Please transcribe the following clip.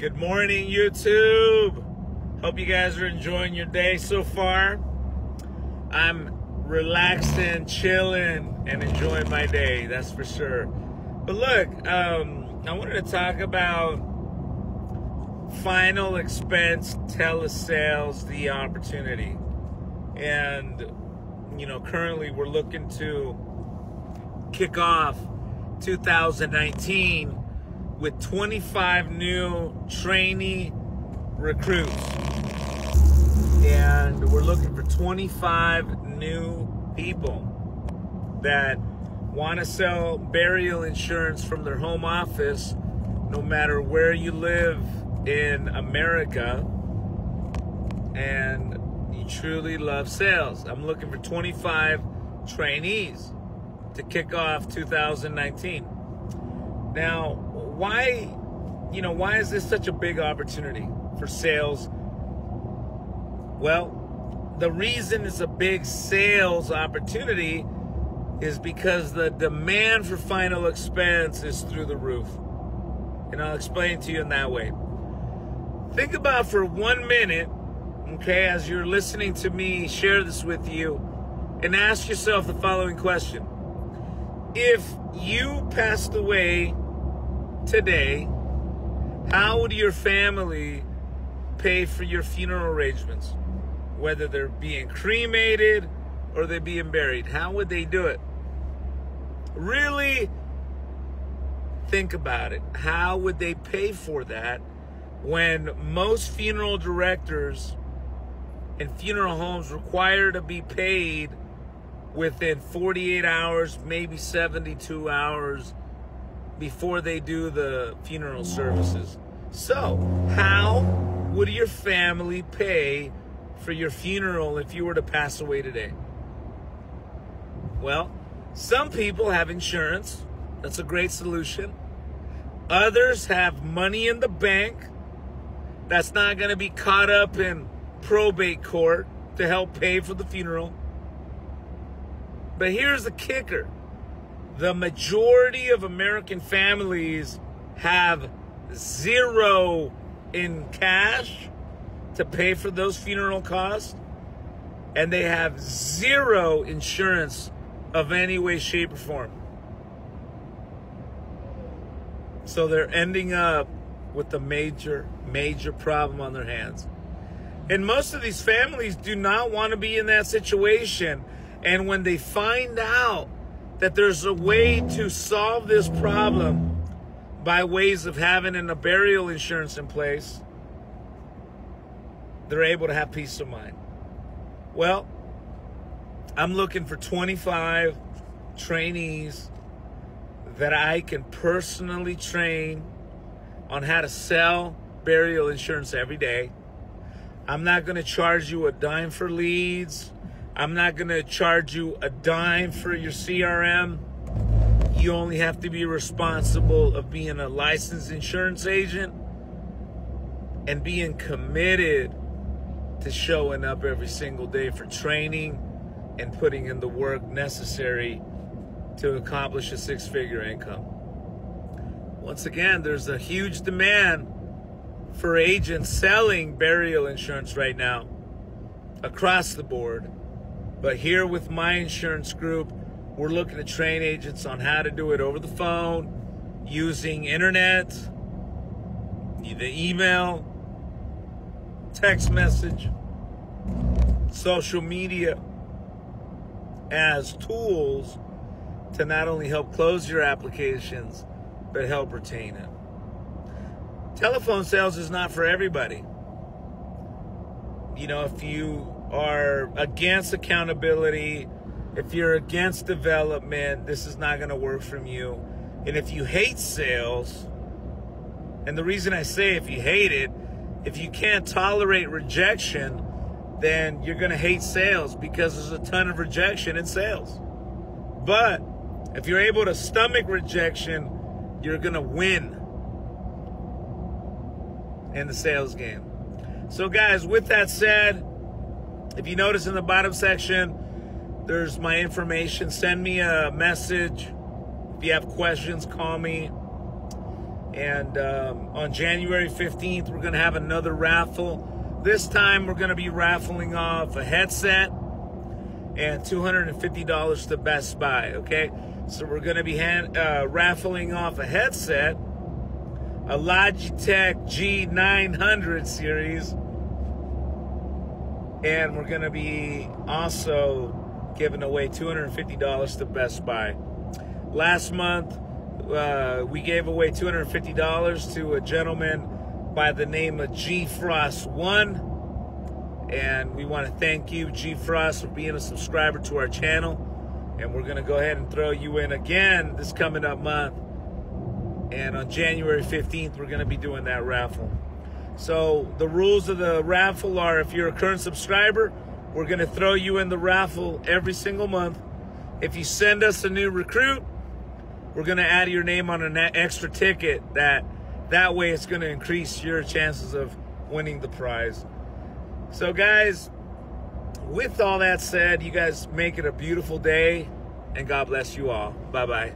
Good morning, YouTube. Hope you guys are enjoying your day so far. I'm relaxing, chilling, and enjoying my day, that's for sure. But look, um, I wanted to talk about final expense telesales, the opportunity. And, you know, currently we're looking to kick off 2019 with 25 new trainee recruits. And we're looking for 25 new people that want to sell burial insurance from their home office, no matter where you live in America, and you truly love sales. I'm looking for 25 trainees to kick off 2019. Now, why, you know, why is this such a big opportunity for sales? Well, the reason it's a big sales opportunity is because the demand for final expense is through the roof. And I'll explain to you in that way. Think about for one minute, okay, as you're listening to me share this with you, and ask yourself the following question. If you passed away today, how would your family pay for your funeral arrangements? Whether they're being cremated or they're being buried, how would they do it? Really think about it. How would they pay for that when most funeral directors and funeral homes require to be paid within 48 hours, maybe 72 hours before they do the funeral services. So, how would your family pay for your funeral if you were to pass away today? Well, some people have insurance. That's a great solution. Others have money in the bank that's not going to be caught up in probate court to help pay for the funeral. But here's the kicker the majority of American families have zero in cash to pay for those funeral costs, and they have zero insurance of any way, shape, or form. So they're ending up with a major, major problem on their hands. And most of these families do not want to be in that situation. And when they find out that there's a way to solve this problem by ways of having a burial insurance in place, they're able to have peace of mind. Well, I'm looking for 25 trainees that I can personally train on how to sell burial insurance every day. I'm not going to charge you a dime for leads. I'm not going to charge you a dime for your CRM. You only have to be responsible of being a licensed insurance agent and being committed to showing up every single day for training and putting in the work necessary to accomplish a six figure income. Once again, there's a huge demand for agents selling burial insurance right now across the board. But here with my insurance group, we're looking to train agents on how to do it over the phone, using internet, the email, text message, social media as tools to not only help close your applications, but help retain it. Telephone sales is not for everybody. You know, if you are against accountability, if you're against development, this is not going to work from you. And if you hate sales, and the reason I say if you hate it, if you can't tolerate rejection, then you're going to hate sales because there's a ton of rejection in sales. But if you're able to stomach rejection, you're going to win in the sales game. So, guys, with that said, if you notice in the bottom section, there's my information. Send me a message. If you have questions, call me. And um, on January 15th, we're going to have another raffle. This time, we're going to be raffling off a headset and $250 to Best Buy. Okay, so we're going to be hand, uh, raffling off a headset, a Logitech G900 series, and we're going to be also giving away $250 to Best Buy. Last month, uh, we gave away $250 to a gentleman by the name of G Frost One. And we want to thank you, G Frost, for being a subscriber to our channel. And we're going to go ahead and throw you in again this coming up month. And on January 15th, we're going to be doing that raffle. So the rules of the raffle are if you're a current subscriber, we're going to throw you in the raffle every single month. If you send us a new recruit, we're going to add your name on an extra ticket that that way it's going to increase your chances of winning the prize. So guys, with all that said, you guys make it a beautiful day and God bless you all. Bye-bye.